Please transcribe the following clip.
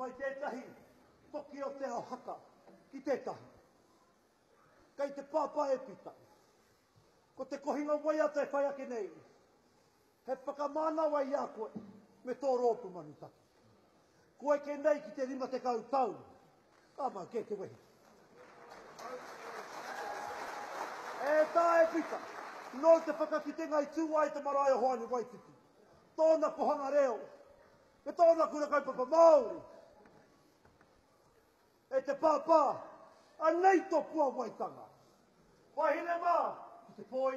Mai tētahi toki o te ao haka ki tētahi. Kei te pāpā e pita. Ko te kohinga waiata e whai ake nei, he whakamānawa i a koe me tō rōpu manutaki. Ko eke nei ki te rima tekau tau, ka mau kē te wehi. E tā e Pita, nō te whakakitenga i tū ai te marae o Hoani Waititi, tōna kohanga reo, me tōna kura kaupapa Māori, e te pāpā, anei tō pua waitanga. Wahine mā, ki te poi,